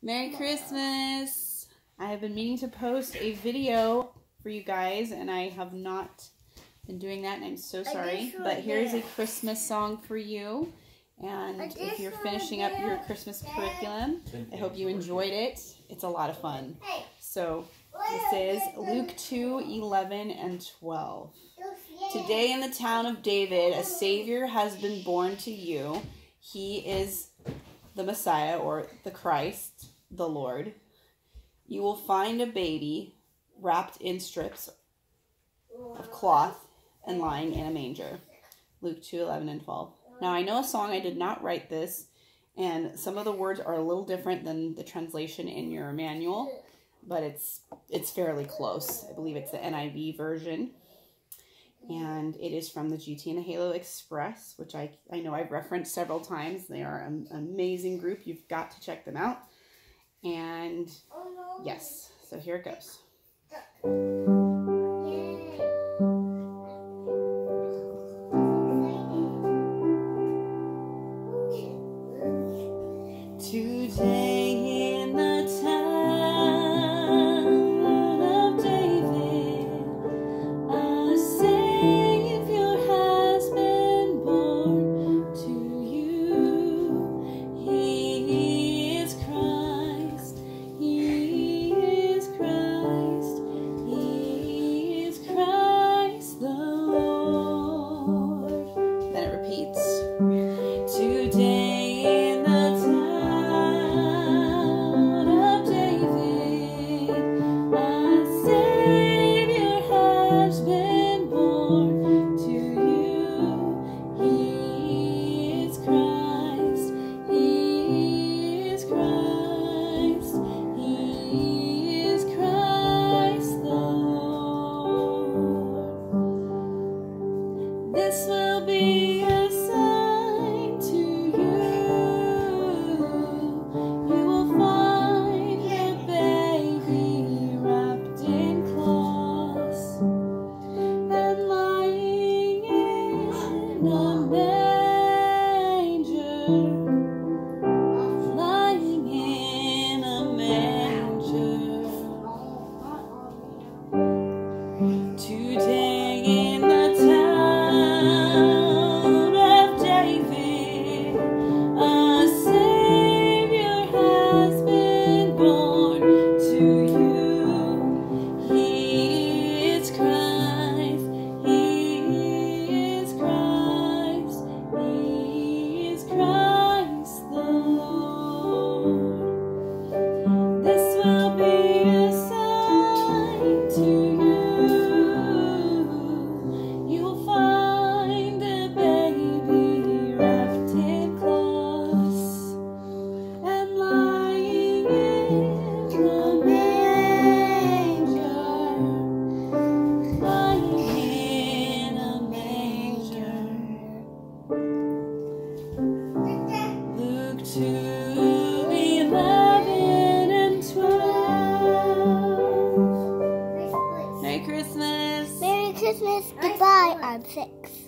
Merry Christmas! I have been meaning to post a video for you guys, and I have not been doing that, and I'm so sorry. But here's a Christmas song for you. And if you're finishing up your Christmas curriculum, I hope you enjoyed it. It's a lot of fun. So this is Luke 2 11 and 12. Today in the town of David, a Savior has been born to you. He is the Messiah or the Christ, the Lord. You will find a baby wrapped in strips of cloth and lying in a manger. Luke 2 11 and 12. Now, I know a song, I did not write this, and some of the words are a little different than the translation in your manual, but it's it's fairly close. I believe it's the NIV version. And it is from the GT and the Halo Express, which I, I know I've referenced several times. They are an amazing group. You've got to check them out. And oh, yes, so here it goes. In a Merry Christmas! Merry Christmas. Goodbye. I'm six.